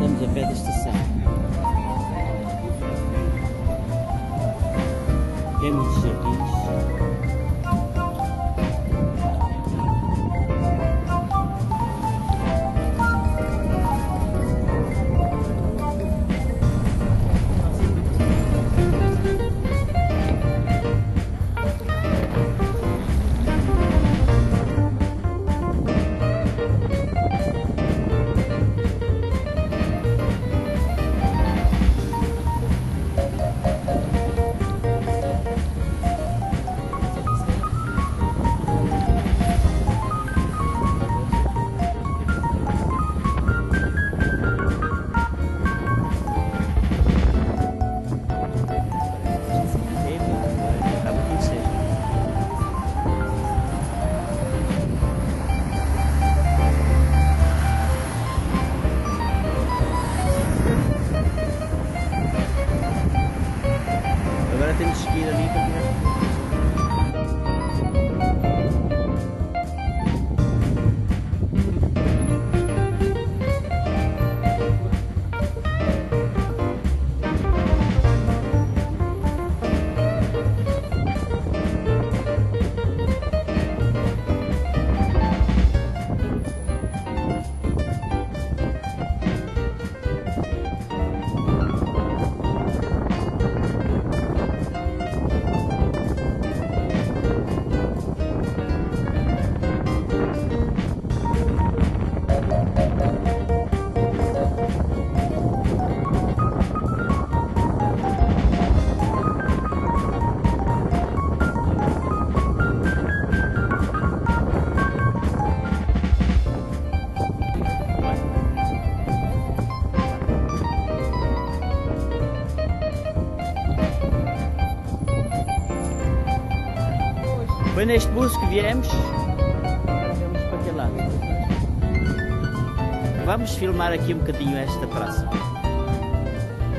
Estamos a pé da estação. Tem muitos jardins. vida, Foi neste bus que viemos. Vamos para aquele lado. Vamos filmar aqui um bocadinho esta praça.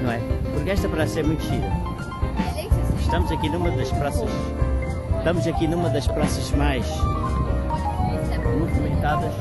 Não é? Porque esta praça é muito gira. Estamos aqui numa das praças. Estamos aqui numa das praças mais movimentadas